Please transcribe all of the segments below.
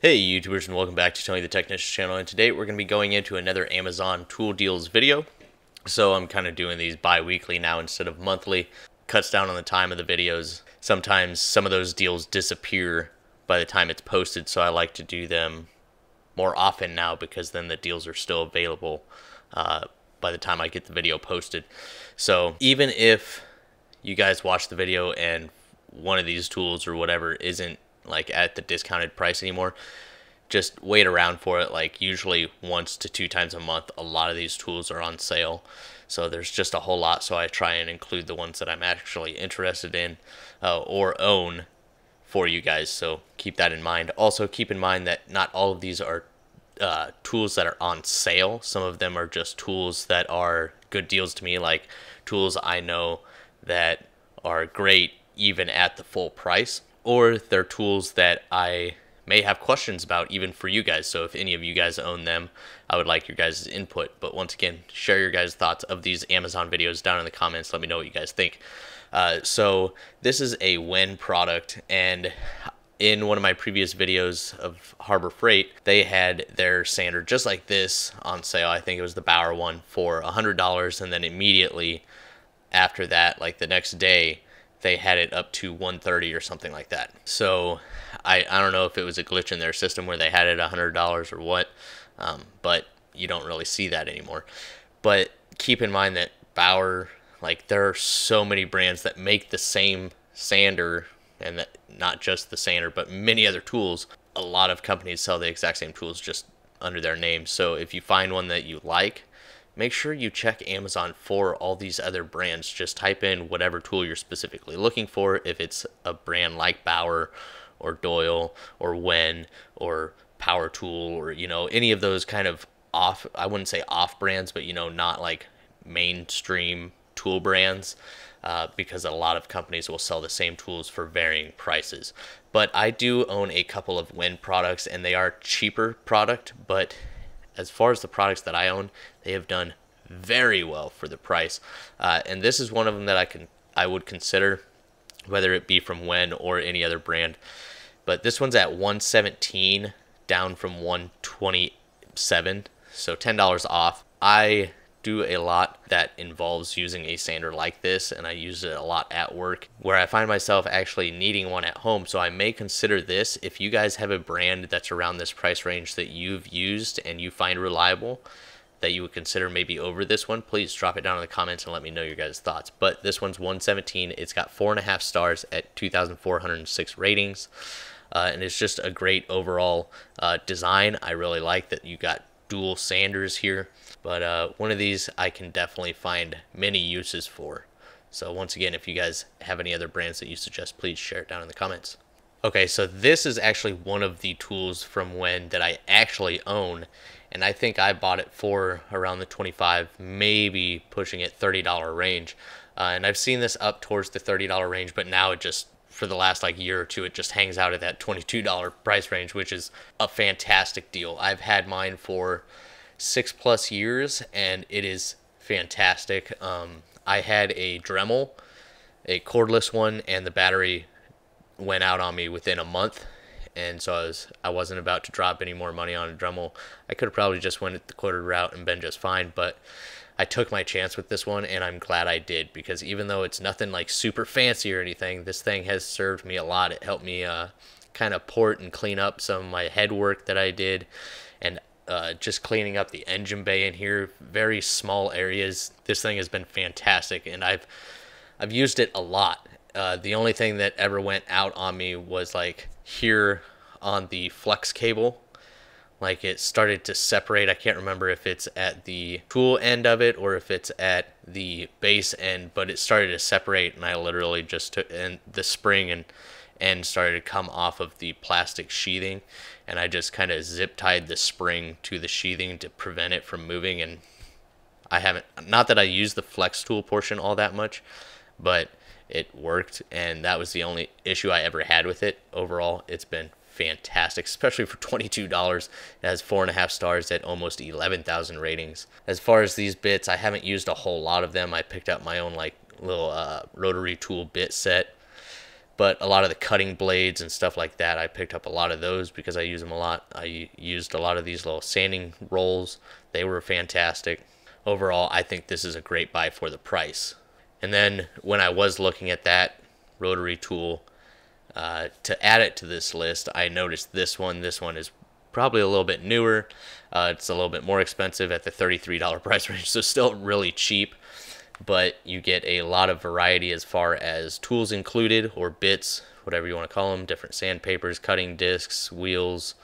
Hey YouTubers and welcome back to Tony the Technician channel and today we're going to be going into another Amazon tool deals video. So I'm kind of doing these bi-weekly now instead of monthly. Cuts down on the time of the videos. Sometimes some of those deals disappear by the time it's posted so I like to do them more often now because then the deals are still available uh, by the time I get the video posted. So even if you guys watch the video and one of these tools or whatever isn't like at the discounted price anymore. Just wait around for it. Like usually once to two times a month, a lot of these tools are on sale. So there's just a whole lot. So I try and include the ones that I'm actually interested in uh, or own for you guys. So keep that in mind. Also keep in mind that not all of these are uh, tools that are on sale. Some of them are just tools that are good deals to me, like tools I know that are great even at the full price or they're tools that I may have questions about even for you guys. So if any of you guys own them, I would like your guys' input. But once again, share your guys' thoughts of these Amazon videos down in the comments. Let me know what you guys think. Uh, so this is a Wen product and in one of my previous videos of Harbor Freight, they had their sander just like this on sale. I think it was the Bauer one for $100 and then immediately after that, like the next day, they had it up to 130 or something like that. So I, I don't know if it was a glitch in their system where they had it $100 or what, um, but you don't really see that anymore. But keep in mind that Bauer, like there are so many brands that make the same sander and that not just the sander, but many other tools. A lot of companies sell the exact same tools just under their name. So if you find one that you like, make sure you check Amazon for all these other brands. Just type in whatever tool you're specifically looking for. If it's a brand like Bauer or Doyle or Wen or Power Tool or, you know, any of those kind of off, I wouldn't say off brands, but, you know, not like mainstream tool brands. Uh, because a lot of companies will sell the same tools for varying prices. But I do own a couple of Wen products, and they are cheaper product, but as far as the products that I own, they have done very well for the price. Uh, and this is one of them that I can I would consider, whether it be from Wen or any other brand. But this one's at 117 down from 127, so $10 off. I do a lot that involves using a sander like this, and I use it a lot at work where I find myself actually needing one at home. So I may consider this. If you guys have a brand that's around this price range that you've used and you find reliable, that you would consider maybe over this one, please drop it down in the comments and let me know your guys' thoughts. But this one's 117. It's got four and a half stars at 2,406 ratings. Uh, and it's just a great overall uh, design. I really like that you got dual sanders here. But uh, one of these I can definitely find many uses for. So once again, if you guys have any other brands that you suggest, please share it down in the comments. Okay, so this is actually one of the tools from Wen that I actually own. And I think I bought it for around the 25, maybe pushing it $30 range. Uh, and I've seen this up towards the $30 range, but now it just for the last like year or two, it just hangs out at that $22 price range, which is a fantastic deal. I've had mine for six plus years and it is fantastic. Um, I had a Dremel, a cordless one, and the battery went out on me within a month. And so I was I wasn't about to drop any more money on a Dremel. I could have probably just went the quarter route and been just fine, but I took my chance with this one and I'm glad I did because even though it's nothing like super fancy or anything, this thing has served me a lot. It helped me uh, kind of port and clean up some of my head work that I did and uh, just cleaning up the engine bay in here, very small areas. This thing has been fantastic and I've I've used it a lot. Uh, the only thing that ever went out on me was like here on the flex cable like it started to separate. I can't remember if it's at the tool end of it or if it's at the base end, but it started to separate, and I literally just took and the spring and and started to come off of the plastic sheathing, and I just kind of zip tied the spring to the sheathing to prevent it from moving. And I haven't, not that I use the flex tool portion all that much, but it worked, and that was the only issue I ever had with it. Overall, it's been fantastic, especially for $22. It has four and a half stars at almost 11,000 ratings. As far as these bits, I haven't used a whole lot of them. I picked up my own like little uh, rotary tool bit set. But a lot of the cutting blades and stuff like that, I picked up a lot of those because I use them a lot. I used a lot of these little sanding rolls. They were fantastic. Overall, I think this is a great buy for the price. And then when I was looking at that rotary tool, uh, to add it to this list, I noticed this one. This one is probably a little bit newer. Uh, it's a little bit more expensive at the $33 price range, so still really cheap but you get a lot of variety as far as tools included or bits, whatever you want to call them, different sandpapers, cutting discs, wheels,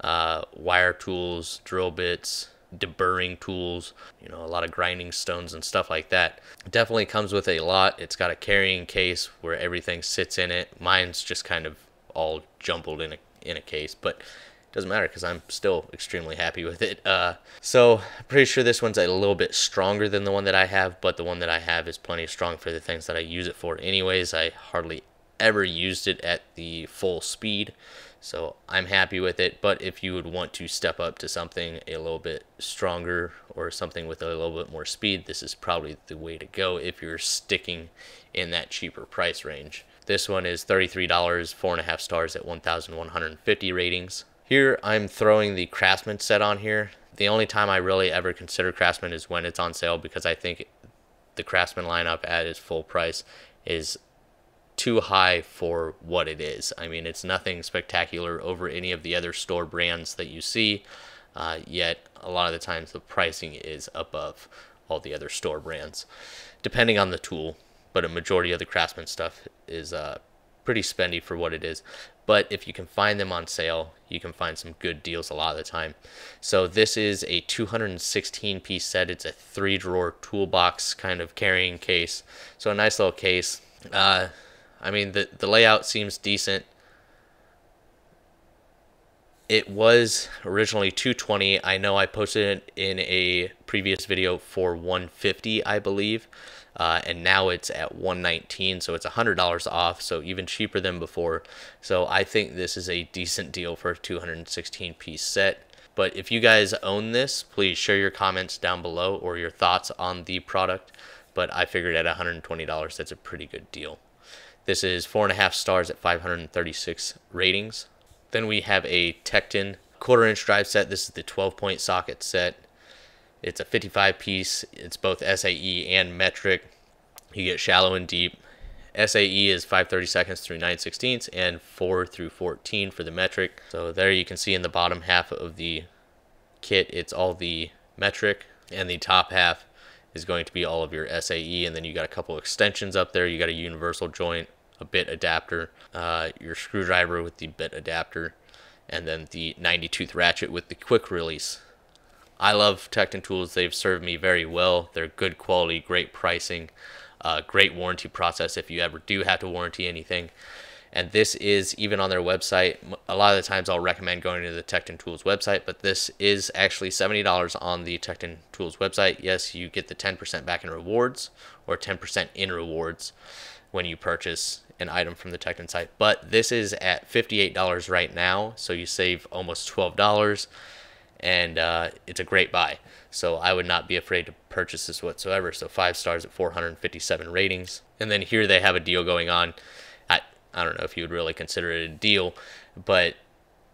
uh, wire tools, drill bits, deburring tools, you know, a lot of grinding stones and stuff like that. It definitely comes with a lot. It's got a carrying case where everything sits in it. Mine's just kind of all jumbled in a in a case, but doesn't matter because I'm still extremely happy with it. Uh, so I'm pretty sure this one's a little bit stronger than the one that I have, but the one that I have is plenty strong for the things that I use it for. Anyways, I hardly ever used it at the full speed, so I'm happy with it. But if you would want to step up to something a little bit stronger or something with a little bit more speed, this is probably the way to go if you're sticking in that cheaper price range. This one is $33, four and a half stars at 1,150 ratings. Here I'm throwing the Craftsman set on here. The only time I really ever consider Craftsman is when it's on sale because I think the Craftsman lineup at its full price is too high for what it is. I mean, it's nothing spectacular over any of the other store brands that you see, uh, yet a lot of the times the pricing is above all the other store brands, depending on the tool. But a majority of the Craftsman stuff is uh, pretty spendy for what it is. But if you can find them on sale, you can find some good deals a lot of the time. So this is a 216 piece set. It's a three drawer toolbox kind of carrying case. So a nice little case. Uh, I mean, the, the layout seems decent. It was originally 220. I know I posted it in a previous video for 150, I believe uh, and now it's at 119 so it's $100 off so even cheaper than before. So i think this is a decent deal for a 216 piece set. But if you guys own this please share your comments down below or your thoughts on the product. But i figured at $120 that's a pretty good deal. This is four and a half stars at 536 ratings then we have a Tekton quarter inch drive set this is the 12 point socket set it's a 55 piece. It's both SAE and metric. You get shallow and deep. SAE is 530 seconds through 9 sixteenths and 4 through 14 for the metric. So there you can see in the bottom half of the kit, it's all the metric, and the top half is going to be all of your SAE. And then you got a couple extensions up there. You got a universal joint, a bit adapter, uh, your screwdriver with the bit adapter, and then the 90 tooth ratchet with the quick release. I love Tekton tools. They've served me very well. They're good quality, great pricing, uh, great warranty process if you ever do have to warranty anything. And this is even on their website. A lot of the times I'll recommend going to the Tekton Tools website, but this is actually $70 on the Tekton Tools website. Yes, you get the 10% back in rewards or 10% in rewards when you purchase an item from the Tekton site. But this is at $58 right now, so you save almost $12 and uh, it's a great buy. So I would not be afraid to purchase this whatsoever. So five stars at 457 ratings. And then here they have a deal going on. I, I don't know if you would really consider it a deal, but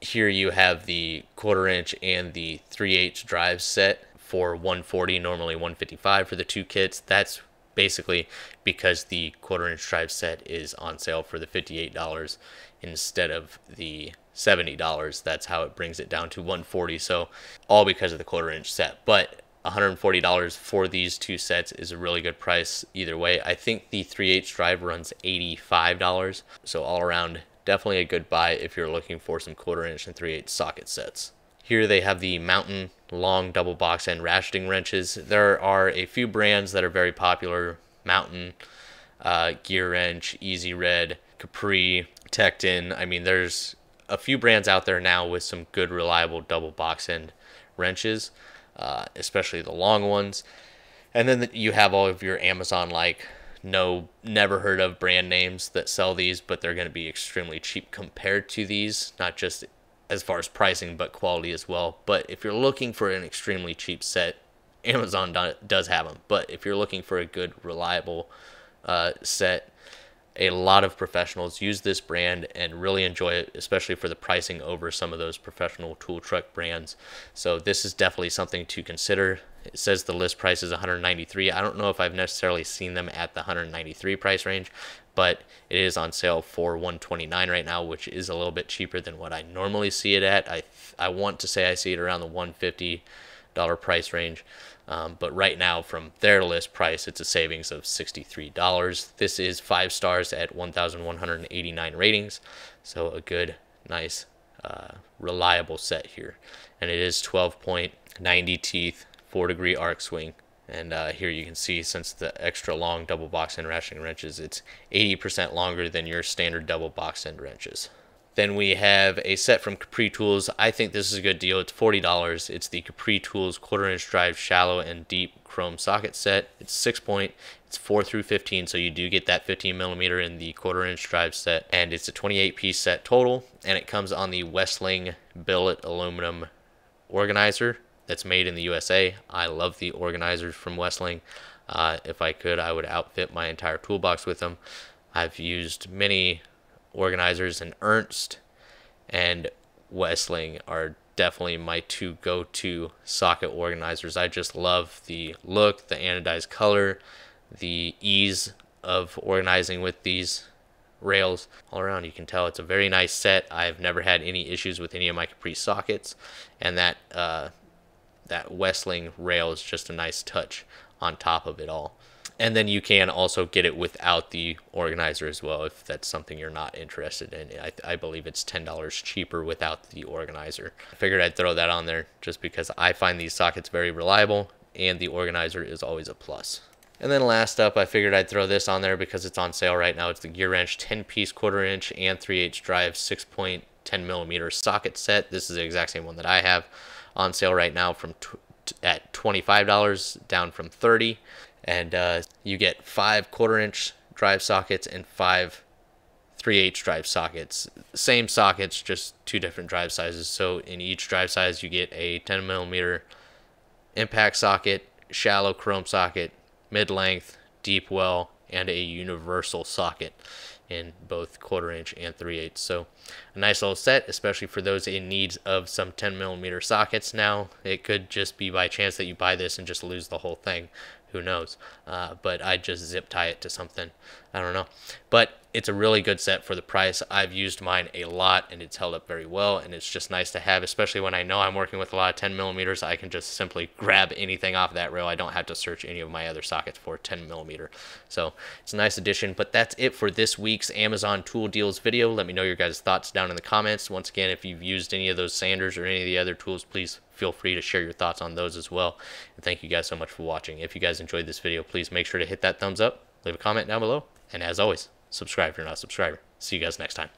here you have the quarter inch and the 3 8 drive set for 140, normally 155 for the two kits. That's basically because the quarter inch drive set is on sale for the $58 instead of the $70. That's how it brings it down to 140. So all because of the quarter inch set. But $140 for these two sets is a really good price either way. I think the 3H drive runs $85. So all around, definitely a good buy if you're looking for some quarter inch and 3H socket sets. Here they have the Mountain long double box end ratcheting wrenches. There are a few brands that are very popular. Mountain, uh, Gear Wrench, Easy Red, Capri, Tekton. I mean, there's a few brands out there now with some good, reliable double box end wrenches, uh, especially the long ones. And then you have all of your Amazon like no never heard of brand names that sell these, but they're going to be extremely cheap compared to these, not just as far as pricing, but quality as well. But if you're looking for an extremely cheap set, Amazon does have them. But if you're looking for a good, reliable uh, set, a lot of professionals use this brand and really enjoy it, especially for the pricing over some of those professional tool truck brands. So this is definitely something to consider. It says the list price is 193. I don't know if I've necessarily seen them at the 193 price range, but it is on sale for 129 right now, which is a little bit cheaper than what I normally see it at. I I want to say I see it around the 150 dollar price range. Um, but right now, from their list price, it's a savings of $63. This is five stars at 1,189 ratings. So a good, nice, uh, reliable set here. And it is 12.90 teeth, 4 degree arc swing. And uh, here you can see, since the extra long double box end ratcheting wrenches, it's 80% longer than your standard double box end wrenches. Then we have a set from Capri Tools. I think this is a good deal. It's $40. It's the Capri Tools quarter inch drive shallow and deep chrome socket set. It's six point. It's 4 through 15, so you do get that 15 millimeter in the quarter inch drive set. And it's a 28 piece set total. And it comes on the Westling billet aluminum organizer that's made in the USA. I love the organizers from Westling. Uh, if I could, I would outfit my entire toolbox with them. I've used many organizers and Ernst and Westling are definitely my two go-to socket organizers. I just love the look, the anodized color, the ease of organizing with these rails all around. You can tell it's a very nice set. I've never had any issues with any of my Capri sockets, and that uh, that Westling rail is just a nice touch on top of it all and then you can also get it without the organizer as well if that's something you're not interested in. I, I believe it's $10 cheaper without the organizer. I figured i'd throw that on there just because i find these sockets very reliable and the organizer is always a plus. and then last up i figured i'd throw this on there because it's on sale right now. It's the GearWrench 10 piece quarter inch and 3 8 drive 6.10 millimeter socket set. This is the exact same one that i have on sale right now from at $25 down from 30 and uh, you get five quarter inch drive sockets and five 3 8 drive sockets. Same sockets, just two different drive sizes. So in each drive size, you get a 10 millimeter impact socket, shallow chrome socket, mid length, deep well, and a universal socket in both quarter inch and 3 8 So a nice little set, especially for those in need of some 10 millimeter sockets. Now it could just be by chance that you buy this and just lose the whole thing. Who knows? Uh, but I just zip tie it to something. I don't know. But it's a really good set for the price. I've used mine a lot and it's held up very well. And it's just nice to have, especially when I know I'm working with a lot of 10 millimeters. I can just simply grab anything off that rail. I don't have to search any of my other sockets for 10 millimeter. So it's a nice addition. But that's it for this week's Amazon tool deals video. Let me know your guys' thoughts down in the comments. Once again, if you've used any of those sanders or any of the other tools, please feel free to share your thoughts on those as well. And thank you guys so much for watching. If you guys enjoyed this video, please make sure to hit that thumbs up, leave a comment down below, and as always, subscribe if you're not a subscriber. See you guys next time.